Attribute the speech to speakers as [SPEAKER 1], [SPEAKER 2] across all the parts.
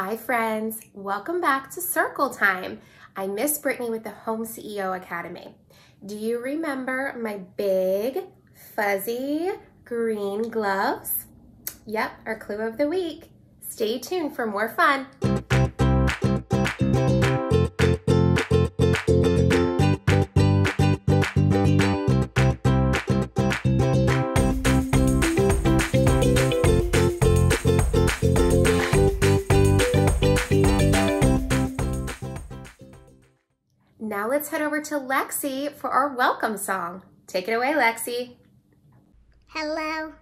[SPEAKER 1] Hi friends, welcome back to Circle Time. I'm Miss Brittany with the Home CEO Academy. Do you remember my big, fuzzy, green gloves? Yep, our clue of the week. Stay tuned for more fun. Over to Lexi for our welcome song. Take it away, Lexi.
[SPEAKER 2] Hello.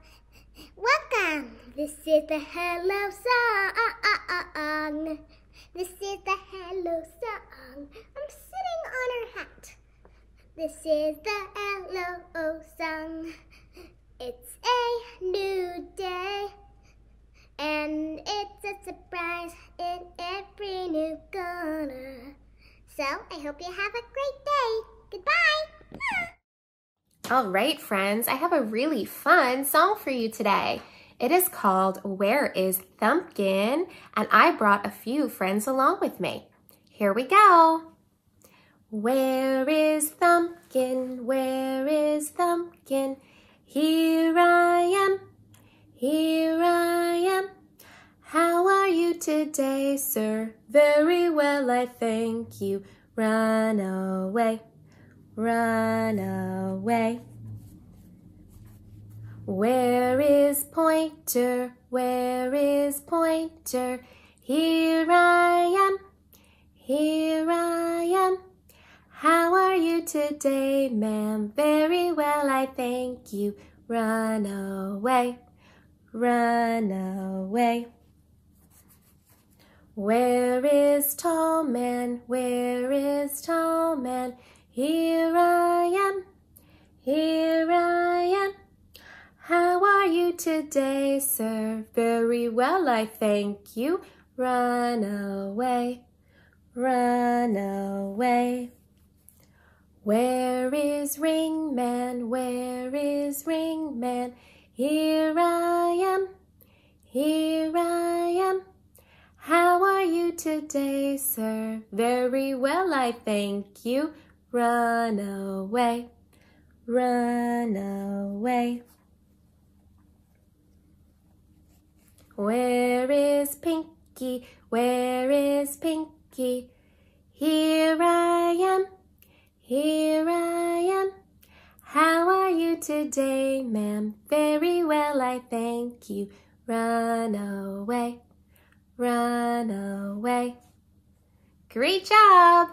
[SPEAKER 2] Welcome. This is the hello song. This is the hello song. I'm sitting on her hat. This is the hello song. It's a new day. And it's a surprise in every new corner. So I hope you have a great day. Goodbye.
[SPEAKER 1] All right, friends, I have a really fun song for you today. It is called Where is Thumbkin? And I brought a few friends along with me. Here we go. Where is Thumbkin? Where is Thumbkin? Here I am. Here I am. How are you today, sir? Very well, I thank you. Run away, run away. Where is Pointer? Where is Pointer? Here I am, here I am. How are you today, ma'am? Very well, I thank you. Run away, run away. Where is tall man? Where is tall man? Here I am, here I am. How are you today, sir? Very well, I thank you. Run away, run away. Where is ring man? Where is ring man? Here I am, here I am. How are you today, sir? Very well, I thank you. Run away, run away. Where is Pinky? Where is Pinky? Here I am, here I am. How are you today, ma'am? Very well, I thank you. Run away, run away. Great job!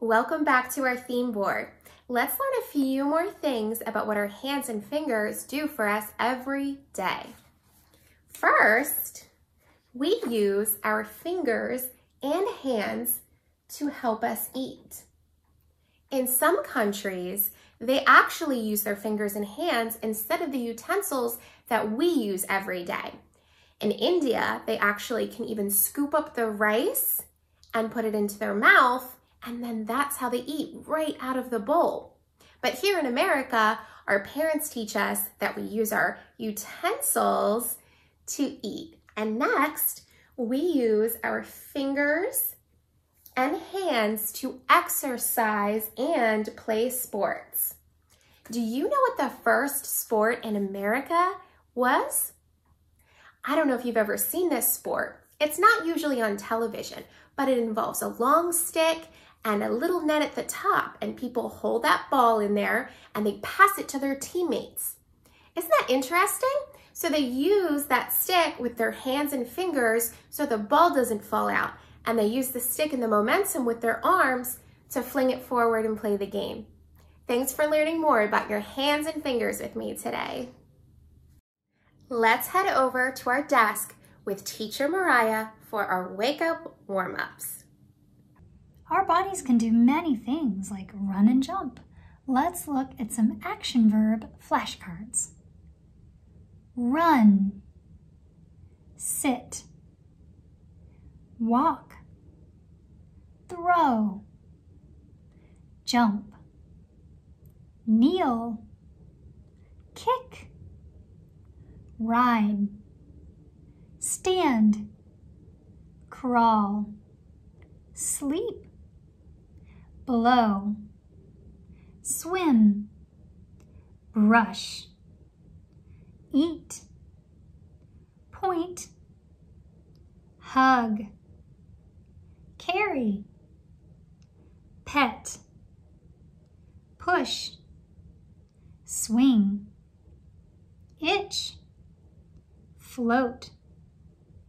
[SPEAKER 1] Welcome back to our theme board. Let's learn a few more things about what our hands and fingers do for us every day. First, we use our fingers and hands to help us eat. In some countries, they actually use their fingers and hands instead of the utensils that we use every day. In India, they actually can even scoop up the rice and put it into their mouth and then that's how they eat right out of the bowl. But here in America, our parents teach us that we use our utensils to eat. And next, we use our fingers and hands to exercise and play sports. Do you know what the first sport in America was? I don't know if you've ever seen this sport. It's not usually on television, but it involves a long stick and a little net at the top and people hold that ball in there and they pass it to their teammates. Isn't that interesting? So they use that stick with their hands and fingers so the ball doesn't fall out and they use the stick and the momentum with their arms to fling it forward and play the game. Thanks for learning more about your hands and fingers with me today. Let's head over to our desk with Teacher Mariah for our wake up warm-ups.
[SPEAKER 3] Our bodies can do many things like run and jump. Let's look at some action verb flashcards. Run, sit, walk, throw, jump, kneel, kick, ride, stand, crawl, sleep, blow, swim, brush, eat, point, hug, carry, pet, push, swing, itch, float,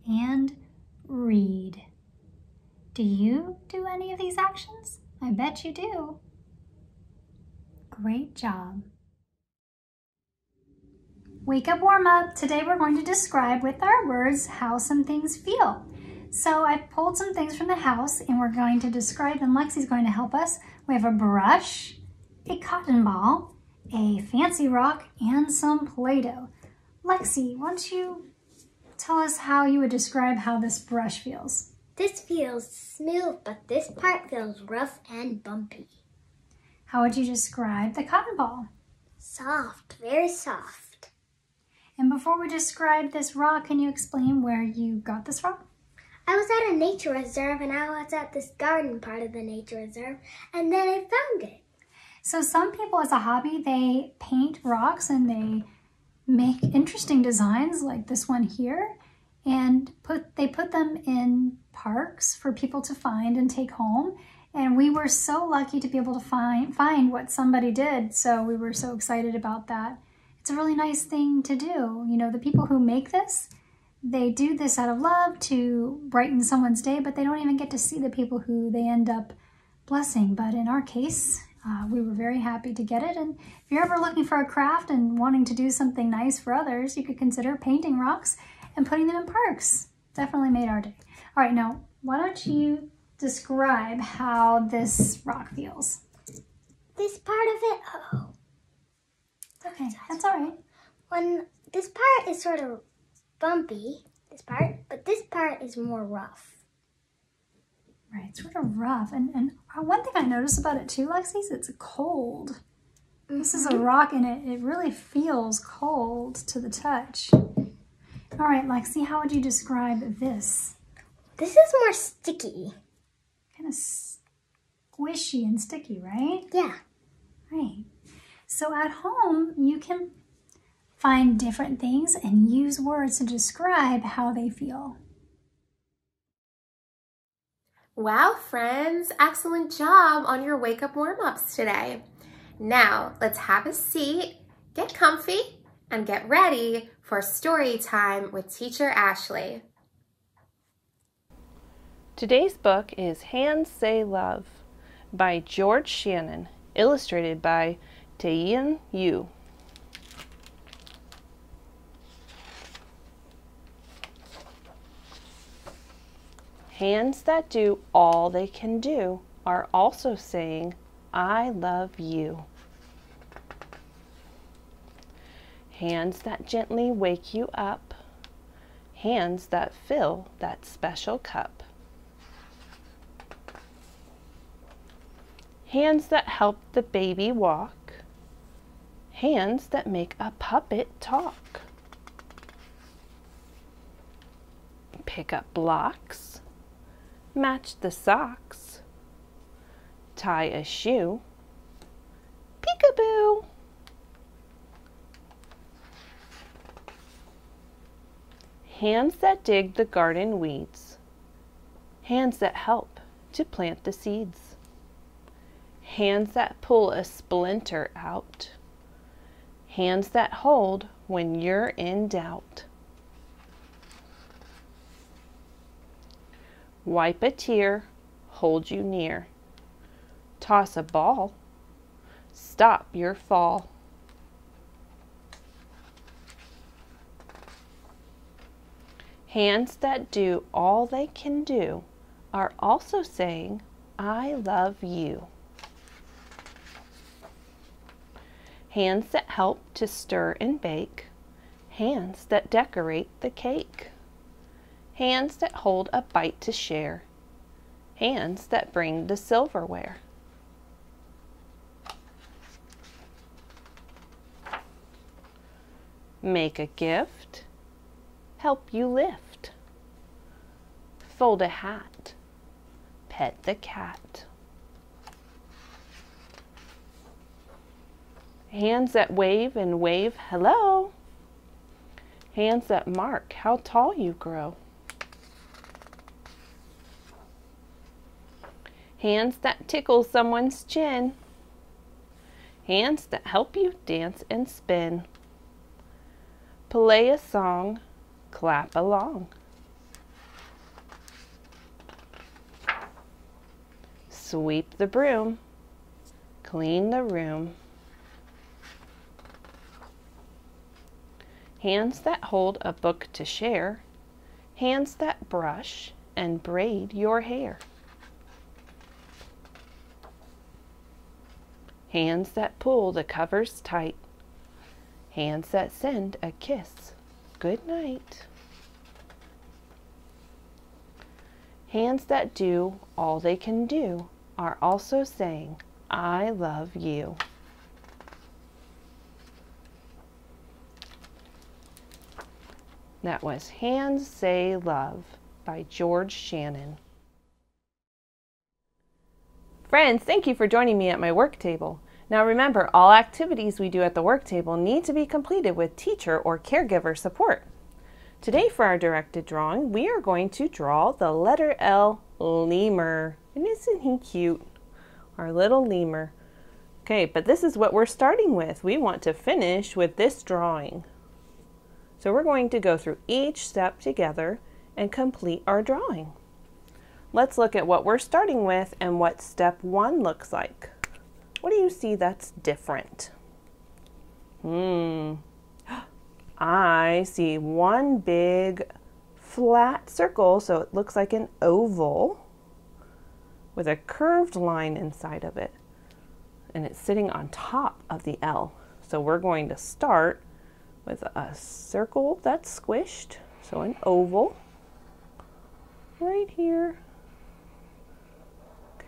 [SPEAKER 3] and read. Do you do any of these actions? I bet you do. Great job. Wake up warm up. Today we're going to describe with our words how some things feel. So I've pulled some things from the house and we're going to describe and Lexi's going to help us. We have a brush, a cotton ball, a fancy rock, and some Play-Doh. Lexi, why don't you tell us how you would describe how this brush feels?
[SPEAKER 2] This feels smooth, but this part feels rough and bumpy.
[SPEAKER 3] How would you describe the cotton ball?
[SPEAKER 2] Soft, very soft.
[SPEAKER 3] And before we describe this rock, can you explain where you got this rock?
[SPEAKER 2] I was at a nature reserve and I was at this garden part of the nature reserve and then I found it.
[SPEAKER 3] So some people as a hobby, they paint rocks and they make interesting designs like this one here and put they put them in parks for people to find and take home. And we were so lucky to be able to find find what somebody did. So we were so excited about that. It's a really nice thing to do. You know, the people who make this, they do this out of love to brighten someone's day, but they don't even get to see the people who they end up blessing. But in our case, uh, we were very happy to get it. And if you're ever looking for a craft and wanting to do something nice for others, you could consider painting rocks and putting them in parks. Definitely made our day. All right, now, why don't you describe how this rock feels?
[SPEAKER 2] This part of it, oh.
[SPEAKER 3] Okay, that's all right.
[SPEAKER 2] When this part is sort of bumpy, this part, but this part is more rough.
[SPEAKER 3] Right, sort of rough. And, and uh, one thing I noticed about it too, Lexi, is it's cold. This is a rock and it, it really feels cold to the touch. All right, Lexi, how would you describe this?
[SPEAKER 2] This is more sticky.
[SPEAKER 3] Kind of squishy and sticky, right?
[SPEAKER 2] Yeah.
[SPEAKER 3] Right. So at home, you can find different things and use words to describe how they feel.
[SPEAKER 1] Wow, friends, excellent job on your wake up warm ups today. Now, let's have a seat, get comfy, and get ready for story time with teacher Ashley.
[SPEAKER 4] Today's book is Hands Say Love by George Shannon, illustrated by Taeeun Yoo. Hands that do all they can do are also saying, I love you. Hands that gently wake you up. Hands that fill that special cup. Hands that help the baby walk. Hands that make a puppet talk. Pick up blocks match the socks, tie a shoe, peekaboo. Hands that dig the garden weeds, hands that help to plant the seeds, hands that pull a splinter out, hands that hold when you're in doubt. Wipe a tear, hold you near. Toss a ball, stop your fall. Hands that do all they can do are also saying, I love you. Hands that help to stir and bake, hands that decorate the cake hands that hold a bite to share, hands that bring the silverware. Make a gift, help you lift. fold a hat. Pet the cat. Hands that wave and wave hello. Hands that mark how tall you grow. Hands that tickle someone's chin. Hands that help you dance and spin. Play a song, clap along. Sweep the broom, clean the room. Hands that hold a book to share, hands that brush and braid your hair. Hands that pull the covers tight, hands that send a kiss good night. Hands that do all they can do are also saying, I love you. That was Hands Say Love by George Shannon. Friends, thank you for joining me at my work table. Now remember, all activities we do at the work table need to be completed with teacher or caregiver support. Today for our directed drawing, we are going to draw the letter L lemur. And isn't he cute? Our little lemur. Okay, but this is what we're starting with. We want to finish with this drawing. So we're going to go through each step together and complete our drawing. Let's look at what we're starting with and what step one looks like. What do you see that's different? Hmm. I see one big flat circle, so it looks like an oval with a curved line inside of it. And it's sitting on top of the L. So we're going to start with a circle that's squished, so an oval right here.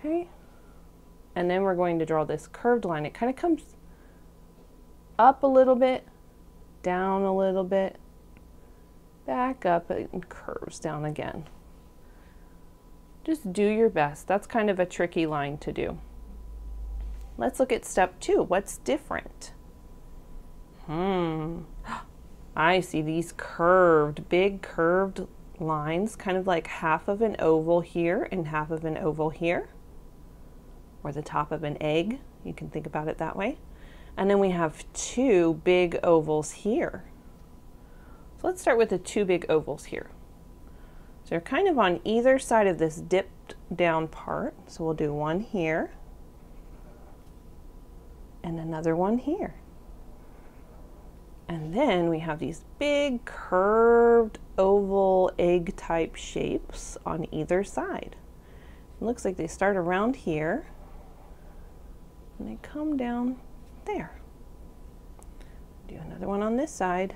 [SPEAKER 4] Okay. And then we're going to draw this curved line. It kind of comes up a little bit, down a little bit, back up and curves down again. Just do your best. That's kind of a tricky line to do. Let's look at step two. What's different? Hmm. I see these curved, big curved lines, kind of like half of an oval here and half of an oval here, or the top of an egg. You can think about it that way. And then we have two big ovals here. So let's start with the two big ovals here. So they're kind of on either side of this dipped down part. So we'll do one here and another one here. And then we have these big curved oval egg type shapes on either side. It looks like they start around here and they come down there. Do another one on this side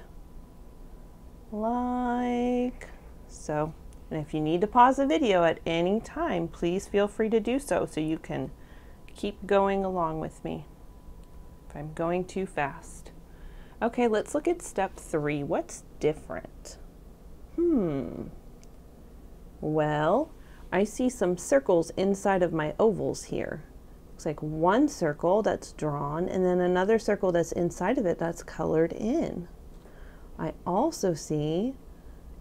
[SPEAKER 4] like so. And if you need to pause the video at any time, please feel free to do so so you can keep going along with me if I'm going too fast. Okay, let's look at step three. What's different? Hmm. Well, I see some circles inside of my ovals here. Looks like one circle that's drawn and then another circle that's inside of it that's colored in. I also see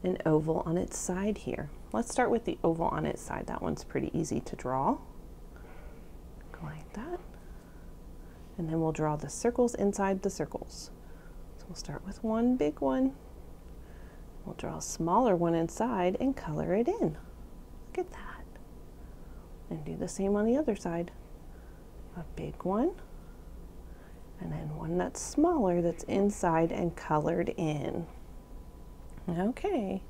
[SPEAKER 4] an oval on its side here. Let's start with the oval on its side. That one's pretty easy to draw. Go like that. And then we'll draw the circles inside the circles. So we'll start with one big one. We'll draw a smaller one inside and color it in. Look at that. And do the same on the other side. A big one. And then one that's smaller that's inside and colored in. Okay.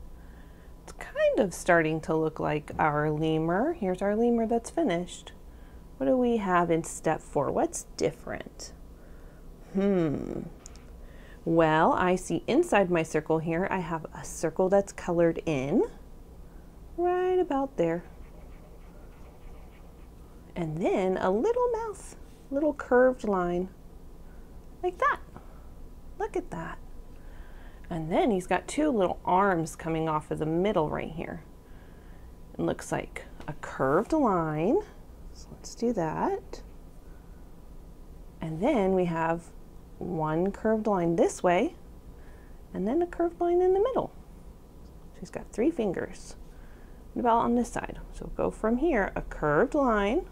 [SPEAKER 4] It's kind of starting to look like our lemur. Here's our lemur that's finished. What do we have in step four? What's different? Hmm. Well, I see inside my circle here, I have a circle that's colored in, right about there. And then a little mouth, little curved line, like that. Look at that. And then he's got two little arms coming off of the middle right here. It looks like a curved line. So let's do that. And then we have one curved line this way and then a curved line in the middle. She's got three fingers. About on this side? So go from here, a curved line,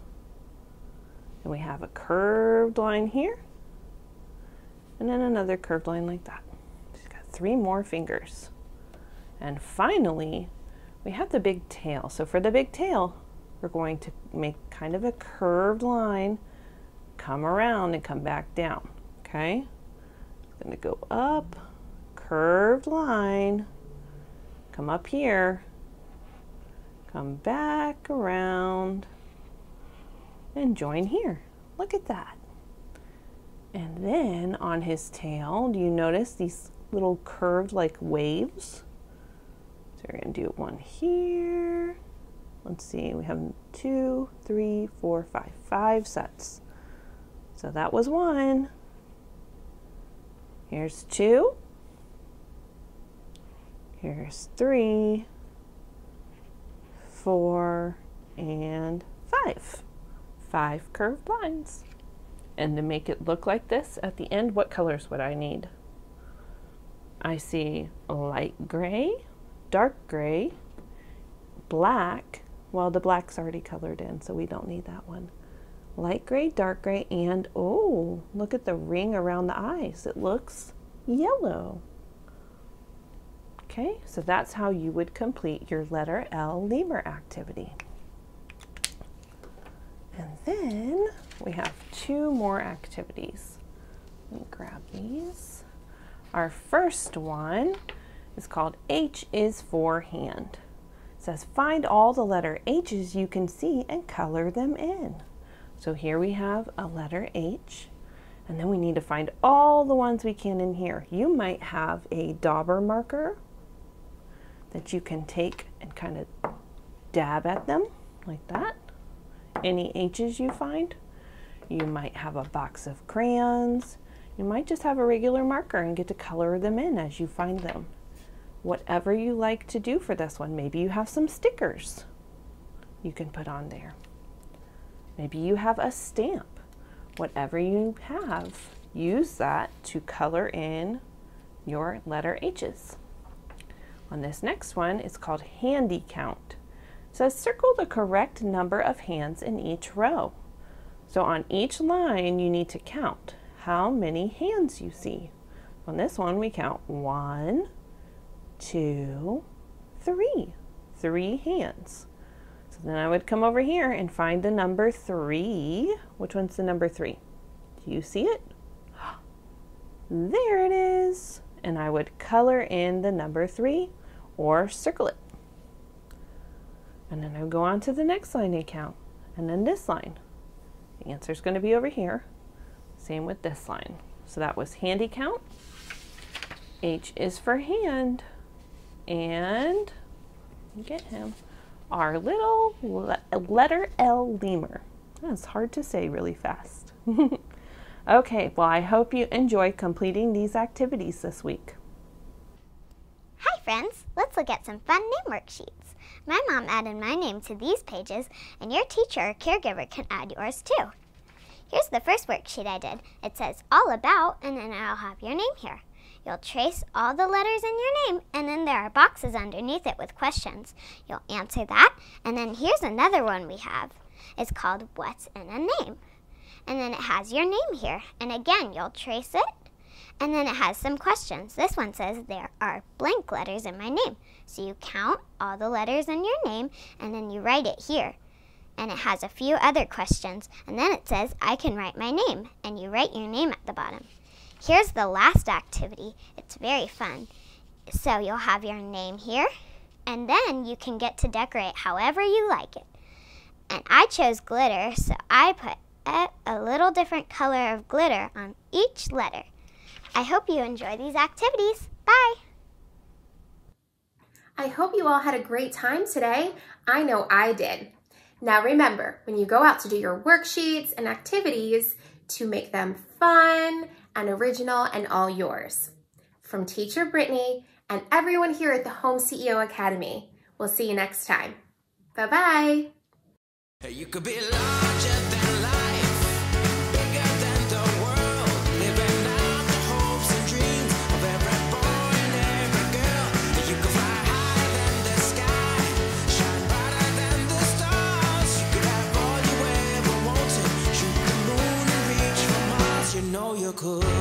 [SPEAKER 4] and we have a curved line here, and then another curved line like that. She's got three more fingers. And finally, we have the big tail. So for the big tail, we're going to make kind of a curved line, come around and come back down, okay? It's gonna go up, curved line, come up here, come back around, and join here. Look at that. And then on his tail, do you notice these little curved like waves? So we're to do one here. Let's see, we have two, three, four, five, five sets. So that was one. Here's two. Here's three, four, and five. Five curved lines. And to make it look like this at the end, what colors would I need? I see light gray, dark gray, black. Well, the black's already colored in, so we don't need that one. Light gray, dark gray, and oh, look at the ring around the eyes. It looks yellow. Okay, so that's how you would complete your letter L lemur activity. And then we have two more activities. Let me grab these. Our first one is called H is for hand. It says find all the letter H's you can see and color them in. So here we have a letter H and then we need to find all the ones we can in here. You might have a dauber marker that you can take and kind of dab at them like that. Any H's you find. You might have a box of crayons. You might just have a regular marker and get to color them in as you find them. Whatever you like to do for this one. Maybe you have some stickers you can put on there. Maybe you have a stamp. Whatever you have, use that to color in your letter H's. On this next one, it's called handy count. Says circle the correct number of hands in each row. So on each line, you need to count how many hands you see. On this one, we count one, two, three. Three hands. So then I would come over here and find the number three. Which one's the number three? Do you see it? There it is. And I would color in the number three or circle it. And then I go on to the next line and count. And then this line. The answer is going to be over here. Same with this line. So that was handy count. H is for hand. And get him our little le letter L lemur. That's hard to say really fast. okay, well, I hope you enjoy completing these activities this week.
[SPEAKER 2] Hi, friends. Let's look at some fun name worksheets. My mom added my name to these pages, and your teacher or caregiver can add yours too. Here's the first worksheet I did. It says all about, and then I'll have your name here. You'll trace all the letters in your name, and then there are boxes underneath it with questions. You'll answer that, and then here's another one we have. It's called What's in a Name? And then it has your name here, and again, you'll trace it, and then it has some questions. This one says there are blank letters in my name. So you count all the letters in your name, and then you write it here. And it has a few other questions, and then it says I can write my name, and you write your name at the bottom. Here's the last activity. It's very fun. So you'll have your name here, and then you can get to decorate however you like it. And I chose glitter, so I put a, little different color of glitter on each letter. I hope you enjoy these activities. Bye!
[SPEAKER 1] I hope you all had a great time today. I know I did. Now remember, when you go out to do your worksheets and activities, to make them fun and original and all yours. From Teacher Brittany and everyone here at the Home CEO Academy, we'll see you next time.
[SPEAKER 5] Bye
[SPEAKER 6] could.